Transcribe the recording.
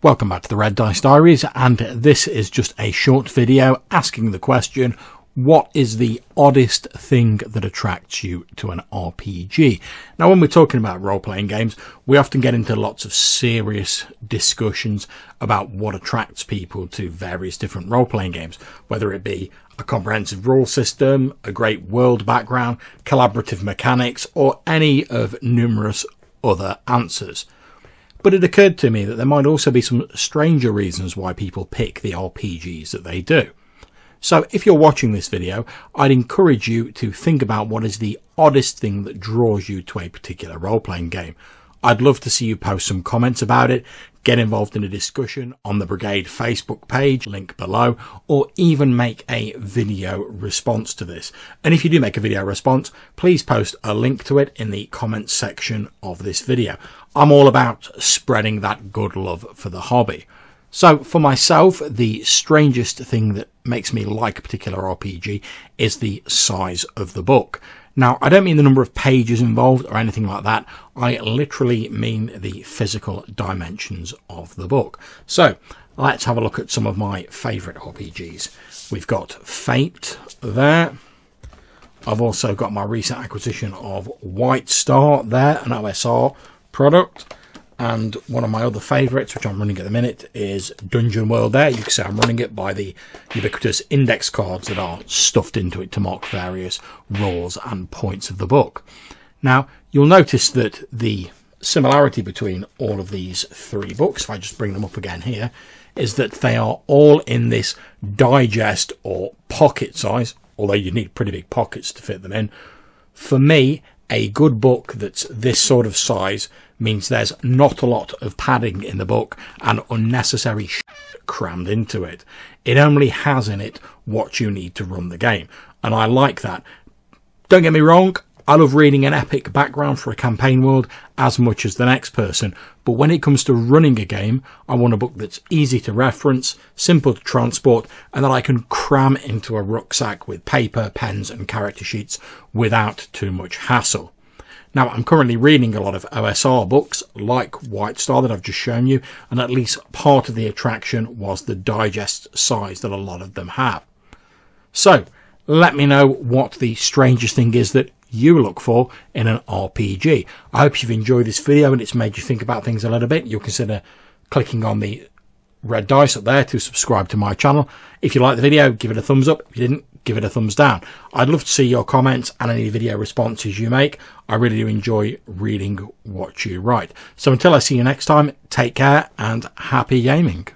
Welcome back to the Red Dice Diaries, and this is just a short video asking the question what is the oddest thing that attracts you to an RPG? Now, when we're talking about role playing games, we often get into lots of serious discussions about what attracts people to various different role playing games, whether it be a comprehensive rule system, a great world background, collaborative mechanics, or any of numerous other answers. But it occurred to me that there might also be some stranger reasons why people pick the RPGs that they do. So if you're watching this video, I'd encourage you to think about what is the oddest thing that draws you to a particular role-playing game. I'd love to see you post some comments about it, get involved in a discussion on the Brigade Facebook page, link below, or even make a video response to this. And if you do make a video response, please post a link to it in the comments section of this video. I'm all about spreading that good love for the hobby. So for myself, the strangest thing that makes me like a particular RPG is the size of the book. Now, I don't mean the number of pages involved or anything like that. I literally mean the physical dimensions of the book. So let's have a look at some of my favourite RPGs. We've got Fate there. I've also got my recent acquisition of White Star there, an OSR product. And one of my other favourites, which I'm running at the minute, is Dungeon World there. You can see I'm running it by the ubiquitous index cards that are stuffed into it to mark various rules and points of the book. Now, you'll notice that the similarity between all of these three books, if I just bring them up again here, is that they are all in this digest or pocket size, although you need pretty big pockets to fit them in. For me, a good book that's this sort of size means there's not a lot of padding in the book and unnecessary crammed into it. It only has in it what you need to run the game. And I like that. Don't get me wrong, I love reading an epic background for a campaign world as much as the next person, but when it comes to running a game, I want a book that's easy to reference, simple to transport, and that I can cram into a rucksack with paper, pens, and character sheets without too much hassle. Now, I'm currently reading a lot of OSR books like White Star that I've just shown you, and at least part of the attraction was the digest size that a lot of them have. So, let me know what the strangest thing is that you look for in an RPG. I hope you've enjoyed this video and it's made you think about things a little bit. You'll consider clicking on the red dice up there to subscribe to my channel. If you like the video, give it a thumbs up. If you didn't, give it a thumbs down. I'd love to see your comments and any video responses you make. I really do enjoy reading what you write. So until I see you next time, take care and happy gaming.